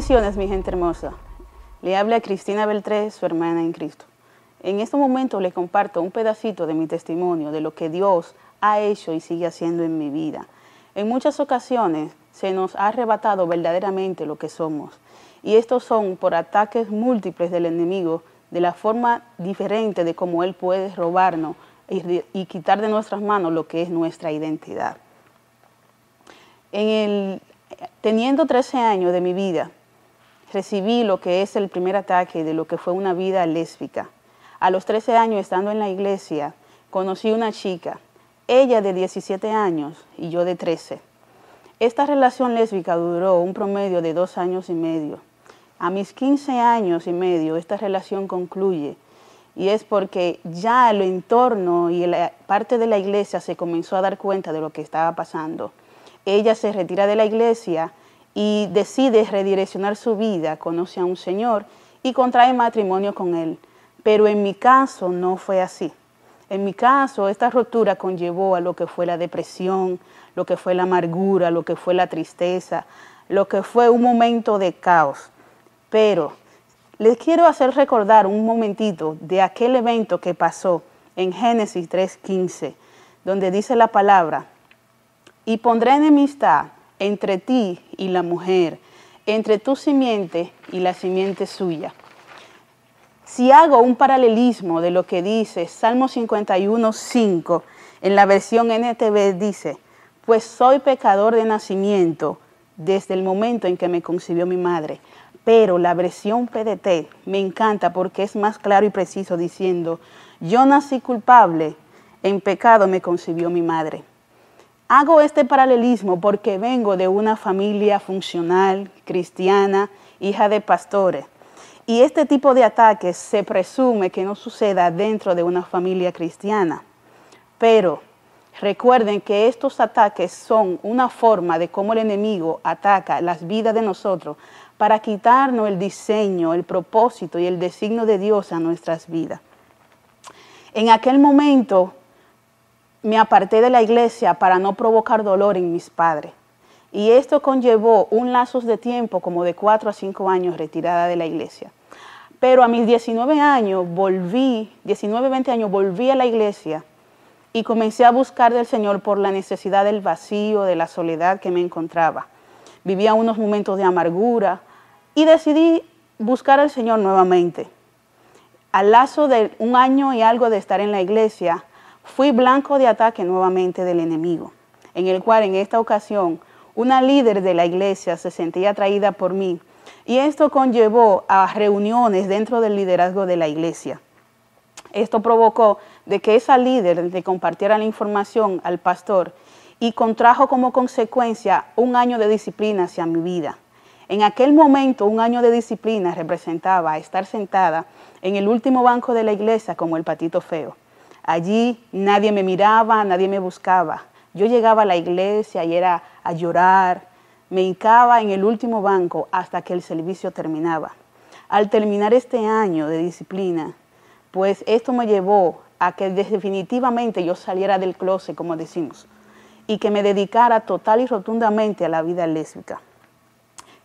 Bendiciones, mi gente hermosa. Le habla Cristina Beltré, su hermana en Cristo. En este momento le comparto un pedacito de mi testimonio de lo que Dios ha hecho y sigue haciendo en mi vida. En muchas ocasiones se nos ha arrebatado verdaderamente lo que somos. Y estos son por ataques múltiples del enemigo, de la forma diferente de cómo él puede robarnos y, quitar de nuestras manos lo que es nuestra identidad. En el, teniendo 13 años de mi vida, recibí lo que es el primer ataque de lo que fue una vida lésbica. A los 13 años, estando en la iglesia, conocí una chica, ella de 17 años y yo de 13. Esta relación lésbica duró un promedio de dos años y medio. A mis 15 años y medio, esta relación concluye y es porque ya el entorno y la parte de la iglesia se comenzó a dar cuenta de lo que estaba pasando. Ella se retira de la iglesia y decide redireccionar su vida, conoce a un señor y contrae matrimonio con él. Pero en mi caso no fue así. En mi caso, esta ruptura conllevó a lo que fue la depresión, lo que fue la amargura, lo que fue la tristeza, lo que fue un momento de caos. Pero les quiero hacer recordar un momentito de aquel evento que pasó en Génesis 3:15, donde dice la palabra, y pondré enemistad entre ti y la mujer, entre tu simiente y la simiente suya. Si hago un paralelismo de lo que dice Salmo 51:5 en la versión NTV dice, pues soy pecador de nacimiento desde el momento en que me concibió mi madre pero la versión PDT me encanta porque es más claro y preciso diciendo, yo nací culpable, en pecado me concibió mi madre. Hago este paralelismo porque vengo de una familia funcional, cristiana, hija de pastores. Y este tipo de ataques se presume que no suceda dentro de una familia cristiana. Pero recuerden que estos ataques son una forma de cómo el enemigo ataca las vidas de nosotros para quitarnos el diseño, el propósito y el designio de Dios a nuestras vidas. En aquel momento me aparté de la iglesia para no provocar dolor en mis padres. Y esto conllevó un lazo de tiempo como de cuatro a cinco años retirada de la iglesia. Pero a mis 19 años volví, 19, 20 años volví a la iglesia y comencé a buscar del Señor por la necesidad del vacío, de la soledad que me encontraba. Vivía unos momentos de amargura, y decidí buscar al Señor nuevamente. Al lazo de un año y algo de estar en la iglesia, fui blanco de ataque nuevamente del enemigo, en el cual en esta ocasión una líder de la iglesia se sentía atraída por mí y esto conllevó a reuniones dentro del liderazgo de la iglesia. Esto provocó de que esa líder le compartiera la información al pastor y contrajo como consecuencia un año de disciplina hacia mi vida. En aquel momento, un año de disciplina representaba estar sentada en el último banco de la iglesia como el patito feo. Allí nadie me miraba, nadie me buscaba. Yo llegaba a la iglesia y era a llorar. Me hincaba en el último banco hasta que el servicio terminaba. Al terminar este año de disciplina, pues esto me llevó a que definitivamente yo saliera del closet, como decimos, y que me dedicara total y rotundamente a la vida lésbica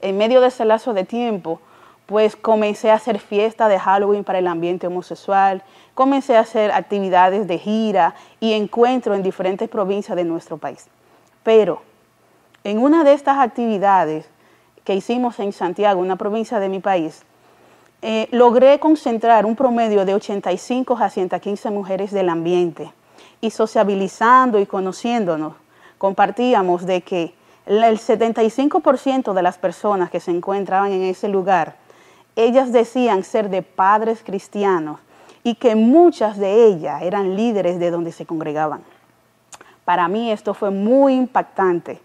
en medio de ese lazo de tiempo, pues comencé a hacer fiesta de Halloween para el ambiente homosexual, comencé a hacer actividades de gira y encuentro en diferentes provincias de nuestro país. Pero en una de estas actividades que hicimos en Santiago, una provincia de mi país, eh, logré concentrar un promedio de 85 a 115 mujeres del ambiente y sociabilizando y conociéndonos, compartíamos de que el 75% de las personas que se encontraban en ese lugar, ellas decían ser de padres cristianos y que muchas de ellas eran líderes de donde se congregaban. Para mí esto fue muy impactante.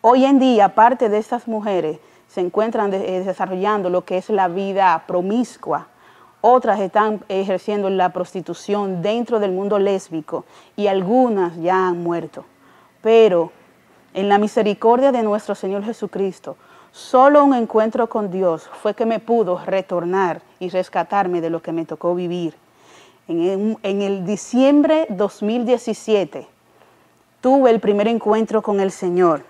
Hoy en día, parte de estas mujeres se encuentran eh, desarrollando lo que es la vida promiscua. Otras están ejerciendo la prostitución dentro del mundo lésbico y algunas ya han muerto. Pero en la misericordia de nuestro Señor Jesucristo, solo un encuentro con Dios fue que me pudo retornar y rescatarme de lo que me tocó vivir. En el, diciembre 2017 tuve el primer encuentro con el Señor,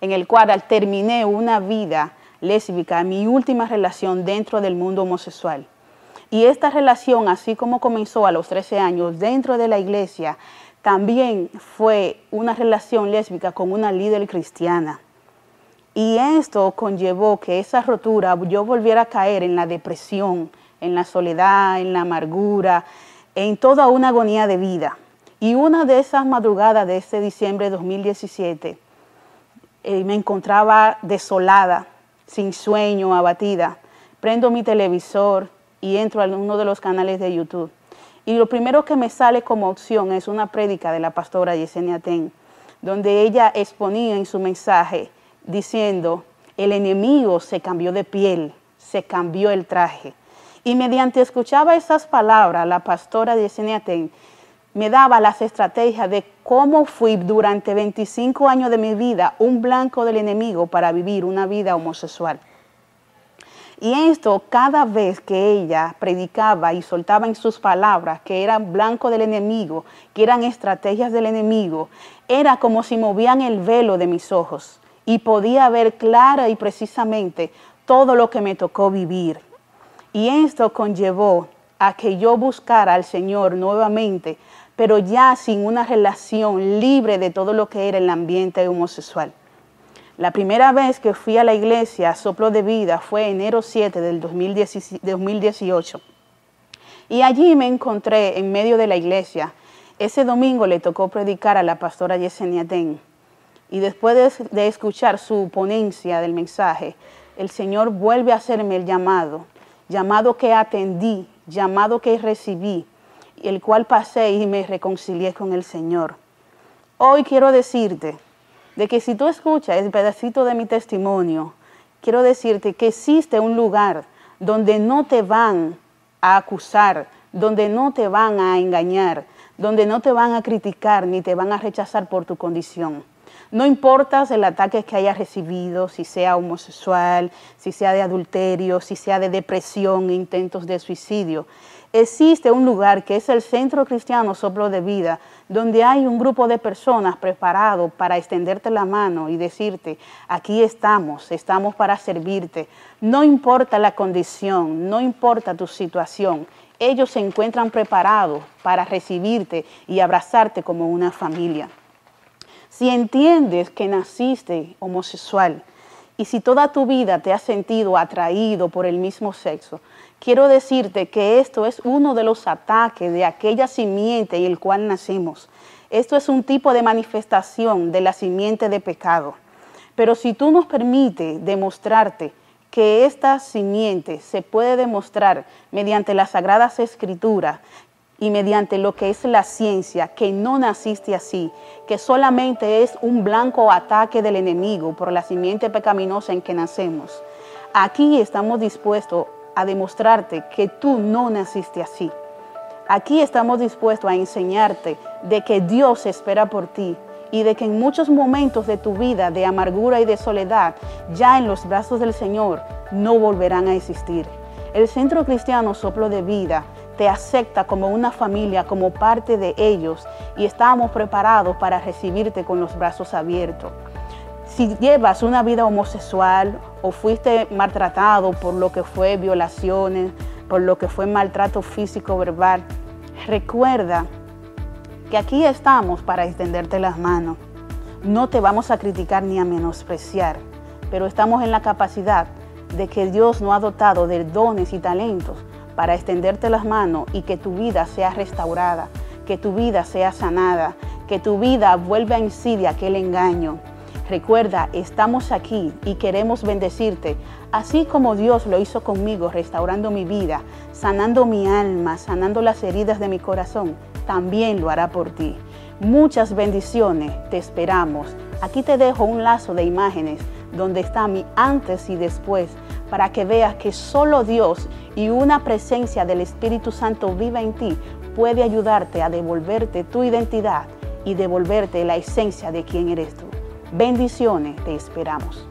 en el cual terminé una vida lésbica, mi última relación dentro del mundo homosexual. Y esta relación, así como comenzó a los 13 años dentro de la iglesia, también fue una relación lésbica con una líder cristiana. Y esto conllevó que esa rotura yo volviera a caer en la depresión, en la soledad, en la amargura, en toda una agonía de vida. Y una de esas madrugadas de ese diciembre de 2017, eh, me encontraba desolada, sin sueño, abatida. Prendo mi televisor y entro a uno de los canales de YouTube. Y lo primero que me sale como opción es una prédica de la pastora Yesenia Ten, donde ella exponía en su mensaje diciendo, el enemigo se cambió de piel, se cambió el traje. Y mediante escuchaba esas palabras, la pastora Yesenia Ten me daba las estrategias de cómo fui durante 25 años de mi vida un blanco del enemigo para vivir una vida homosexual. Y esto cada vez que ella predicaba y soltaba en sus palabras que eran blanco del enemigo, que eran estrategias del enemigo, era como si movían el velo de mis ojos y podía ver clara y precisamente todo lo que me tocó vivir. Y esto conllevó a que yo buscara al Señor nuevamente, pero ya sin una relación libre de todo lo que era el ambiente homosexual. La primera vez que fui a la iglesia Soplo de Vida fue enero 7 del 2018. Y allí me encontré en medio de la iglesia. Ese domingo le tocó predicar a la pastora Yesenia Den. Y después de, escuchar su ponencia del mensaje, el Señor vuelve a hacerme el llamado, llamado que atendí, llamado que recibí, el cual pasé y me reconcilié con el Señor. Hoy quiero decirte, de que si tú escuchas el pedacito de mi testimonio, quiero decirte que existe un lugar donde no te van a acusar, donde no te van a engañar, donde no te van a criticar ni te van a rechazar por tu condición. No importa el ataque que hayas recibido, si sea homosexual, si sea de adulterio, si sea de depresión, intentos de suicidio. Existe un lugar que es el Centro Cristiano Soplo de Vida, donde hay un grupo de personas preparado para extenderte la mano y decirte, aquí estamos, estamos para servirte. No importa la condición, no importa tu situación, ellos se encuentran preparados para recibirte y abrazarte como una familia. Si entiendes que naciste homosexual y si toda tu vida te has sentido atraído por el mismo sexo, quiero decirte que esto es uno de los ataques de aquella simiente y el cual nacimos. Esto es un tipo de manifestación de la simiente de pecado. Pero si tú nos permites demostrarte que esta simiente se puede demostrar mediante las sagradas escrituras y mediante lo que es la ciencia, que no naciste así, que solamente es un blanco ataque del enemigo por la simiente pecaminosa en que nacemos. Aquí estamos dispuestos a demostrarte que tú no naciste así. Aquí estamos dispuestos a enseñarte de que Dios espera por ti y de que en muchos momentos de tu vida de amargura y de soledad, ya en los brazos del Señor, no volverán a existir. El Centro Cristiano Soplo de Vida te acepta como una familia, como parte de ellos y estamos preparados para recibirte con los brazos abiertos si llevas una vida homosexual o fuiste maltratado por lo que fue violaciones, por lo que fue maltrato físico verbal, recuerda que aquí estamos para extenderte las manos. No te vamos a criticar ni a menospreciar, pero estamos en la capacidad de que Dios nos ha dotado de dones y talentos para extenderte las manos y que tu vida sea restaurada, que tu vida sea sanada, que tu vida vuelva en sí de aquel engaño Recuerda, estamos aquí y queremos bendecirte, así como Dios lo hizo conmigo, restaurando mi vida, sanando mi alma, sanando las heridas de mi corazón, también lo hará por ti. Muchas bendiciones, te esperamos. Aquí te dejo un lazo de imágenes donde está mi antes y después, para que veas que solo Dios y una presencia del Espíritu Santo viva en ti puede ayudarte a devolverte tu identidad y devolverte la esencia de quién eres tú. Bendiciones, te esperamos.